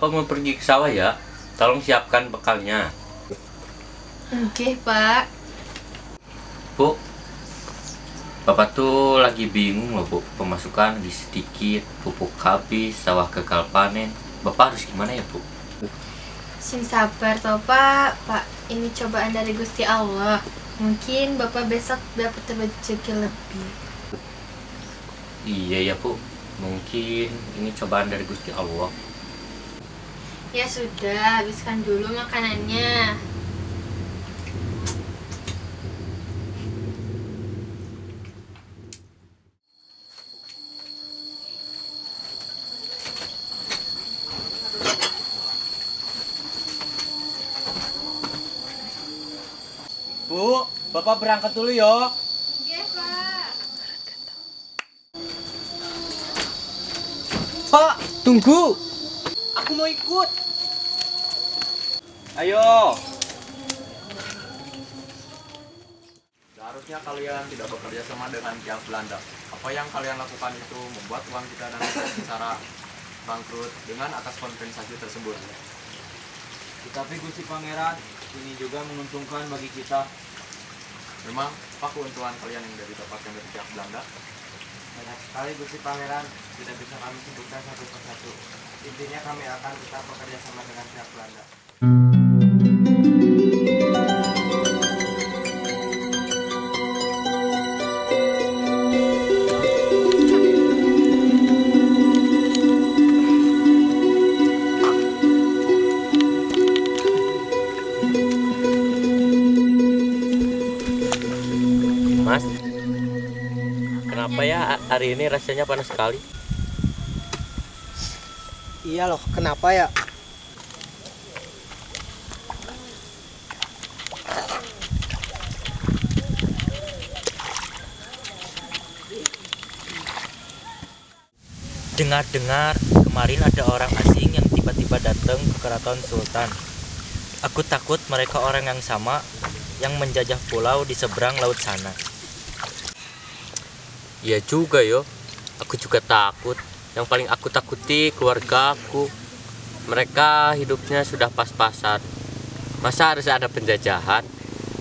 Bapak mau pergi ke sawah ya. Tolong siapkan bekalnya. Oke, Pak. Bu, Bapak tuh lagi bingung loh Bu. Pemasukan lagi sedikit, pupuk habis, sawah gagal panen. Bapak harus gimana ya Bu? Sing sabar toh, Pak. Pak, ini cobaan dari Gusti Allah. Mungkin Bapak besok dapat rezeki lebih. Iya ya Bu, mungkin ini cobaan dari Gusti Allah. Ya sudah, habiskan dulu makanannya. Bu, Bapak berangkat dulu yo. Oke, Pak. Pak, tunggu. Aku mau ikut. Ayo. Seharusnya kalian tidak bekerja sama dengan pihak Belanda. Apa yang kalian lakukan itu membuat uang kita dan secara bangkrut dengan atas kompensasi tersebut. Tetapi Gusti Pangeran, ini juga menguntungkan bagi kita. Memang apa keuntungan kalian yang dari dapatkan dari pihak Belanda? Banyak sekali Gusti Pangeran, tidak bisa kami sebutkan satu persatu. Intinya kami akan tetap bekerja sama dengan pihak Belanda. Hari ini rasanya panas sekali? Iya loh, kenapa ya? Dengar-dengar, kemarin ada orang asing yang tiba-tiba datang ke keraton Sultan. Aku takut mereka orang yang sama yang menjajah pulau di seberang laut sana. Iya juga yo. Aku juga takut. Yang paling aku takuti keluarga aku. Mereka hidupnya sudah pas-pasan. Masa harus ada penjajahan?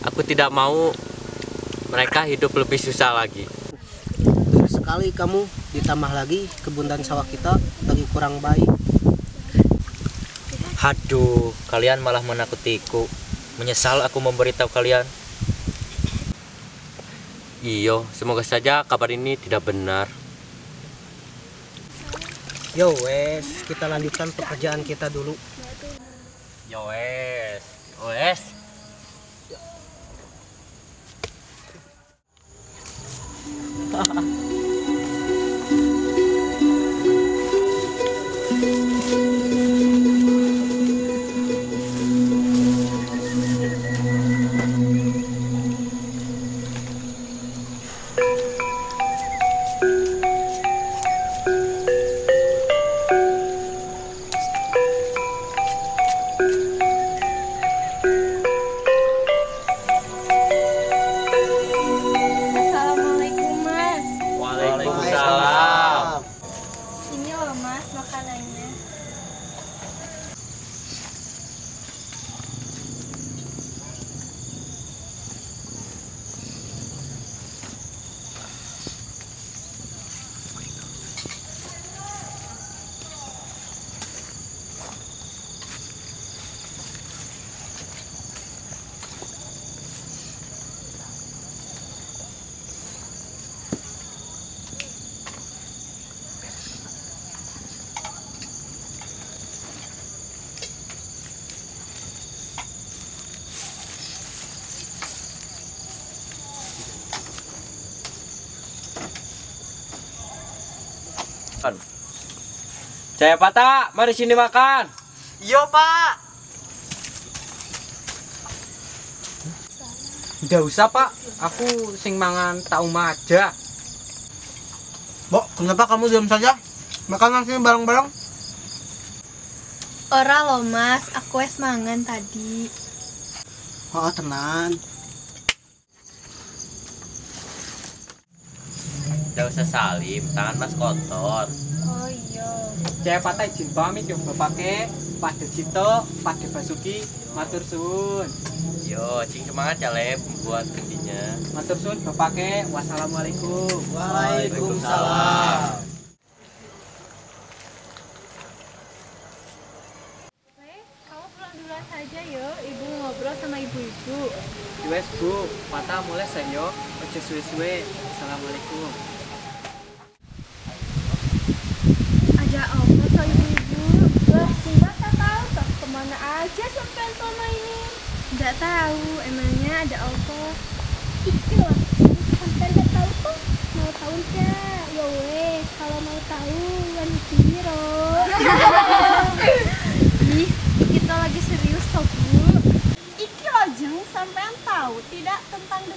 Aku tidak mau mereka hidup lebih susah lagi. Benar sekali kamu, ditambah lagi kebun dan sawah kita lagi kurang baik. Haduh, kalian malah menakutiku. Menyesal aku memberitahu kalian. Iyo, semoga saja kabar ini tidak benar. Yo wes, kita lanjutkan pekerjaan kita dulu. Yo wes, wes. Saya patah, mari sini makan. Yo pak. Tidak usah pak, aku sing mangan tak umah aja. Bok, kenapa kamu diam saja? Makan nasi bareng-bareng. Ora lo mas, aku wes mangan tadi. Oh tenan. Gak usah salim, tangan mas kotor. Oh iya. Saya patah izin pamit yo bapake pada Cito, pada Basuki, matur suwun. Yo, cing semangat ya lem buat kendinya. Matur suwun bapake. Wassalamualaikum. Waalaikumsalam. kamu pulang duluan saja yo. Ibu ngobrol sama ibu-ibu. Wes Bu, patah mulai saya ojo suwe-suwe. Assalamualaikum. Aja apa toh ibu-ibu? Wah, Sinta tak tahu toh ke mana aja sampai sama ini. Tidak tahu, emangnya ada apa? Itu loh, sampai nggak tahu kok. Mau tahu nggak? Ya wes, kalau mau tahu, kan biro. Ih, kita lagi serius toh bu. Iki loh jeng, sampean tahu tidak tentang di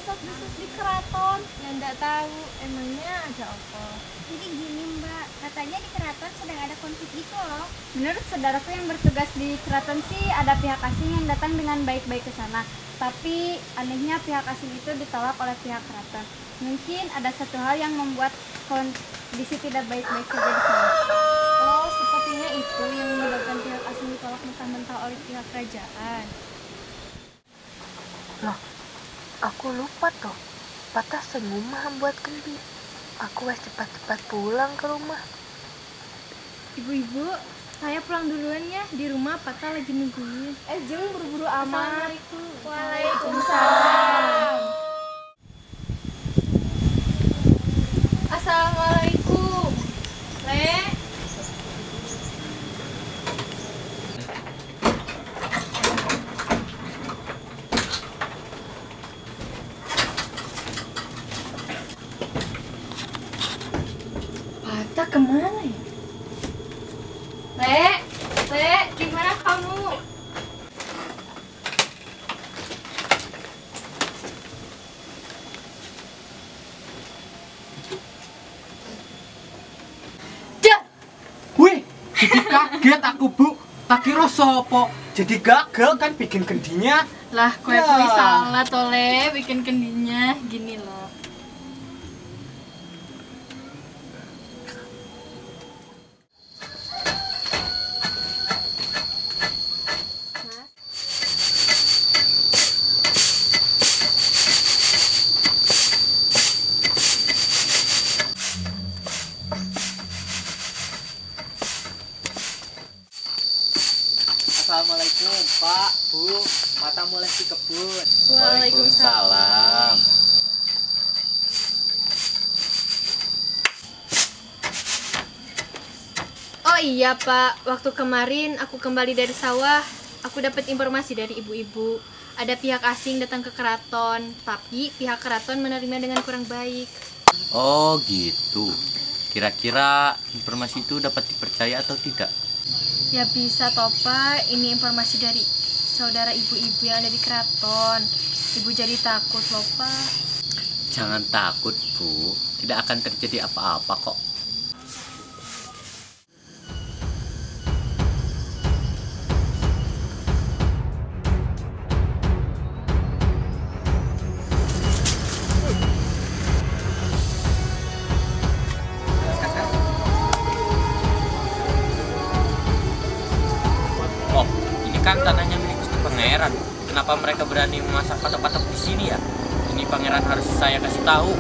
keraton? Yang tidak tahu, emangnya ada apa? Jadi gini mbak, katanya di keraton sedang ada konflik gitu loh. Menurut saudaraku yang bertugas di keraton sih ada pihak asing yang datang dengan baik-baik ke sana. Tapi anehnya pihak asing itu ditolak oleh pihak keraton. Mungkin ada satu hal yang membuat kondisi tidak baik-baik saja di sana. Oh, sepertinya itu yang menyebabkan pihak asing ditolak mentah-mentah oleh pihak kerajaan. Aku lupa toh. Patah sengumah buat kendi. Aku wes cepat-cepat pulang ke rumah. Ibu-ibu, saya pulang duluan ya. Di rumah Pata lagi nungguin. Eh jeng buru-buru amat. Waalaikumsalam. Assalamualaikum. Le. Pata ke mana ya? Le, Le, di mana kamu? Wih, jadi kaget aku bu. Tak kira sopo. Jadi gagal kan bikin kendinya. Lah, kue Ya. kuwi salah tole bikin kendinya gini loh. Iya Pak, waktu kemarin aku kembali dari sawah, aku dapat informasi dari ibu-ibu. Ada pihak asing datang ke keraton, tapi pihak keraton menerima dengan kurang baik. Oh gitu. Kira-kira informasi itu dapat dipercaya atau tidak? Ya bisa toh Pak, ini informasi dari saudara ibu-ibu yang ada di keraton. Ibu jadi takut loh Pak. Jangan takut, Bu. Tidak akan terjadi apa-apa kok. Berani memasak patok-patok di sini ya? Ini pangeran harus saya kasih tahu.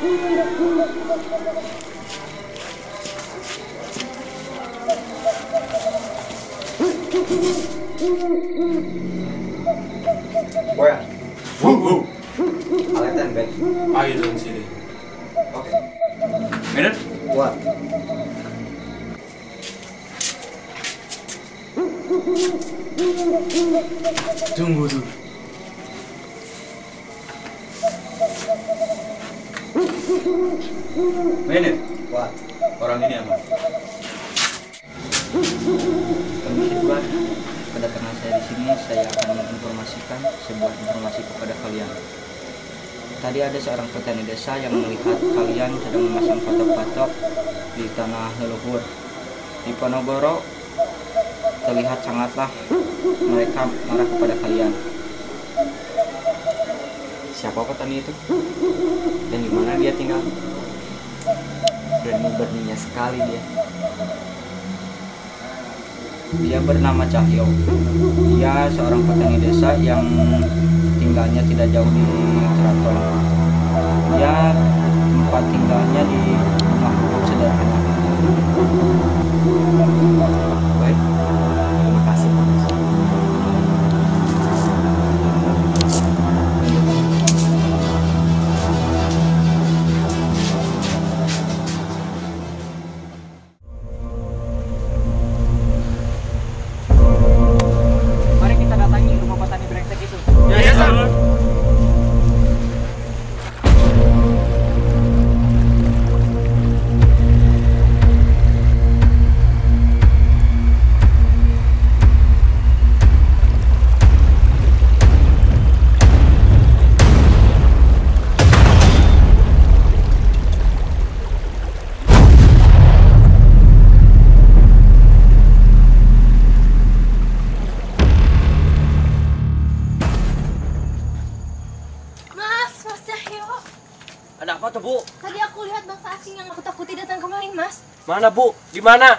Where? Woo woo. I like that bed. How you doing, CD? Okay. Minute? What? Doing voodoo. Minute. What? Orang ini aman. Permisi Tuan, kedatangan saya di sini saya akan menginformasikan sebuah informasi kepada kalian. Tadi ada seorang petani desa yang melihat kalian sedang memasang patok-patok di tanah leluhur. Di Ponorogo terlihat sangatlah mereka marah kepada kalian. Siapa petani itu? Dan di mana dia tinggal? Berani-beraninya sekali dia. Dia bernama Cahyo. Dia seorang petani desa yang tinggalnya tidak jauh di keraton. Dia tempat tinggalnya di rumah sederhana. Baik, apa tuh, Bu? Tadi aku lihat bangsa asing yang aku takuti datang kemari, Mas. Mana, Bu? Di mana?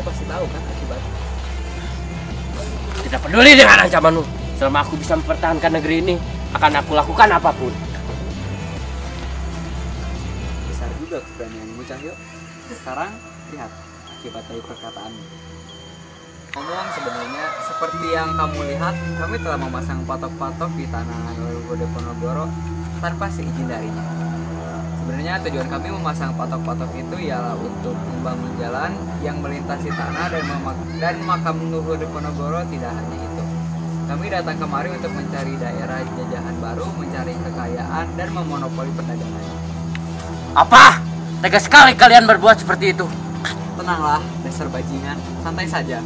Kamu pasti tahu kan akibatnya. Tidak peduli dengan ancamanmu. Selama aku bisa mempertahankan negeri ini, akan aku lakukan apa pun. Besar juga keberanianmu Cahyo. Sekarang lihat akibat dari perkataanmu. Ngomong sebenarnya seperti yang kamu lihat, kami telah memasang patok-patok di tanah leluhur Ponorogo tanpa seizin darinya. Sebenarnya tujuan kami memasang patok-patok itu ialah untuk membangun jalan yang melintasi tanah dan, memak- dan makam leluhur Ponorogo tidak hanya itu. Kami datang kemari untuk mencari daerah jajahan baru, mencari kekayaan dan memonopoli perdagangan. Apa? Tega sekali kalian berbuat seperti itu. Tenanglah, dasar bajingan. Santai saja.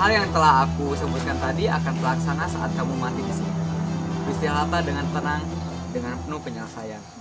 Hal yang telah aku sebutkan tadi akan terlaksana saat kamu mati di sini. Beristirahatlah dengan tenang, dengan penuh penyelesaian.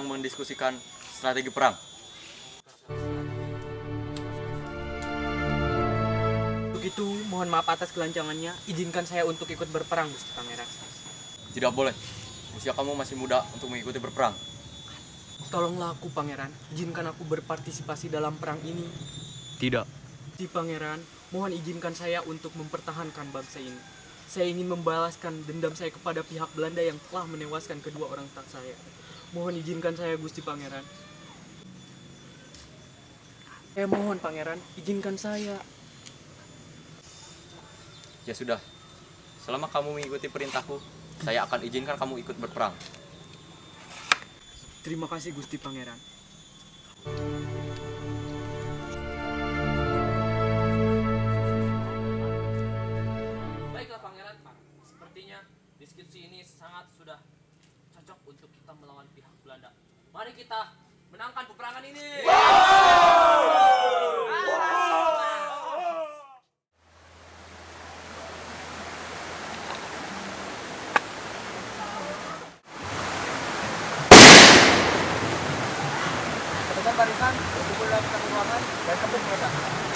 Sedang mendiskusikan strategi perang. Begitu, mohon maaf atas kelancangannya. Izinkan saya untuk ikut berperang, Gusti Pangeran. Tidak boleh. Usia kamu masih muda untuk mengikuti berperang. Tolonglah aku, Pangeran. Izinkan aku berpartisipasi dalam perang ini. Tidak. Gusti Pangeran, mohon izinkan saya untuk mempertahankan bangsa ini. Saya ingin membalaskan dendam saya kepada pihak Belanda yang telah menewaskan kedua orang tak saya. Mohon izinkan saya, Gusti Pangeran. Eh, mohon, Pangeran, izinkan saya. Ya sudah. Selama kamu mengikuti perintahku, saya akan izinkan kamu ikut berperang. Terima kasih, Gusti Pangeran. Baiklah pangeran, sepertinya diskusi ini sangat sudah cocok untuk kita melawan pihak Belanda. Mari kita menangkan peperangan ini. Barisan, kumpul dalam satu ruangan dan kembali kereta.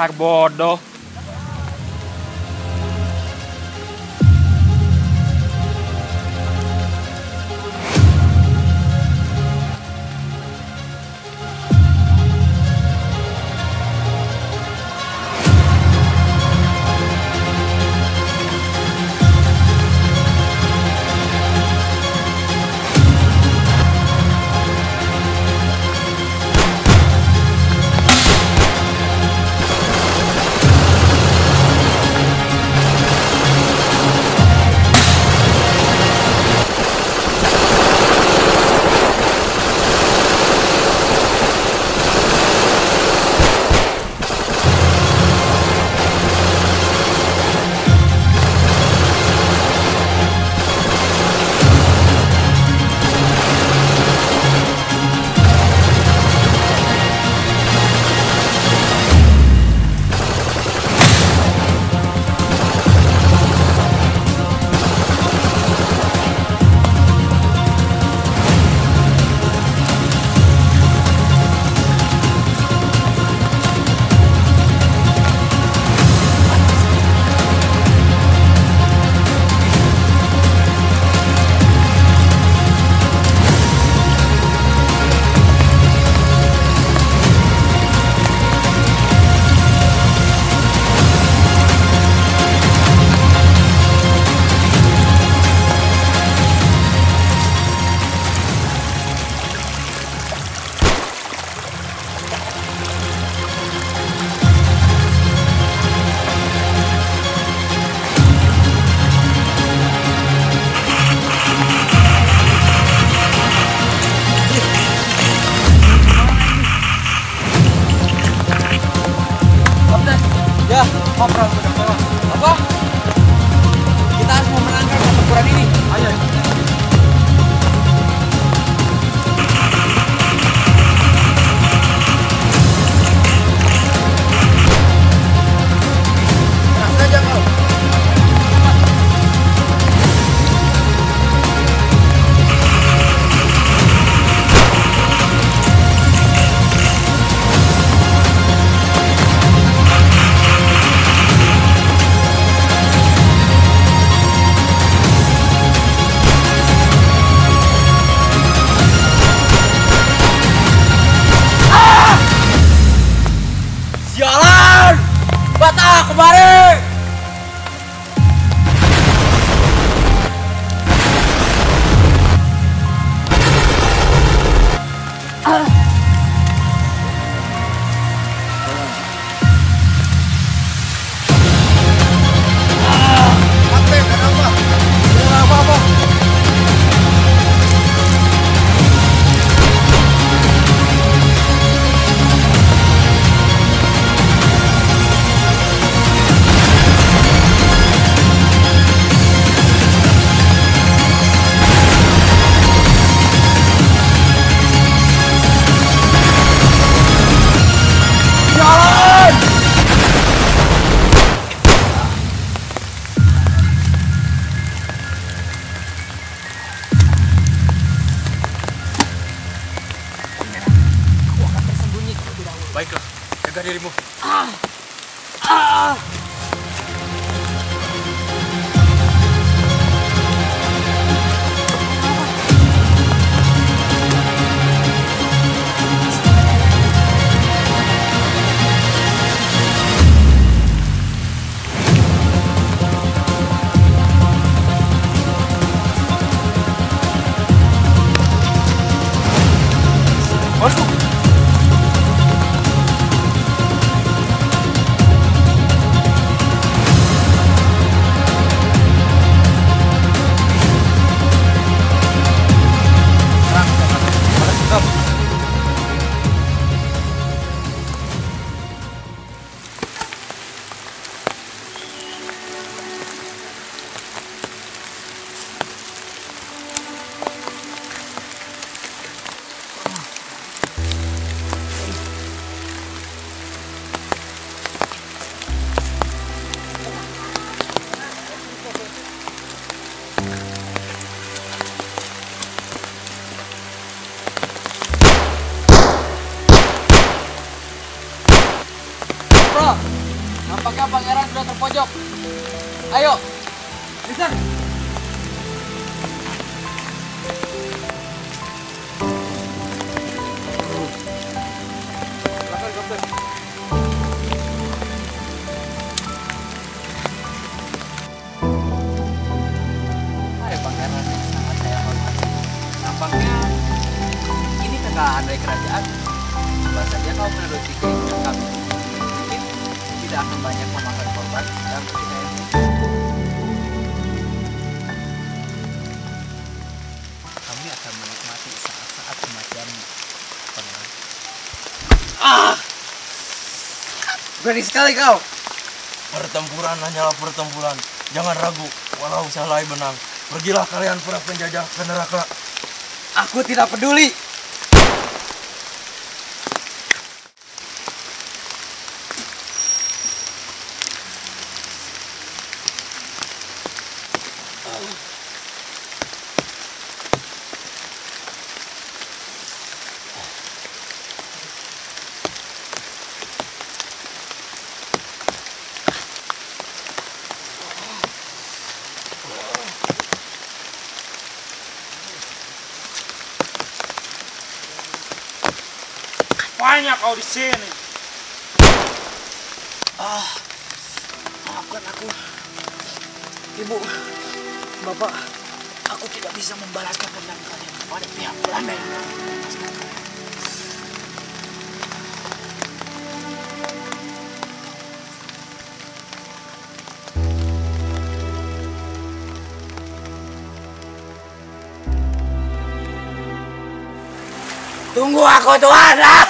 Dasar bodoh. Berani sekali kau. Pertempuran hanyalah pertempuran. Jangan ragu, walau salai benang. Pergilah kalian para penjajah ke neraka. Aku tidak peduli. Apanya kau di sini? Ah, maafkan aku. Ibu, Bapak, aku tidak bisa membalaskan dendam kalian kepada pihak Belanda. Tunggu aku Tuhan.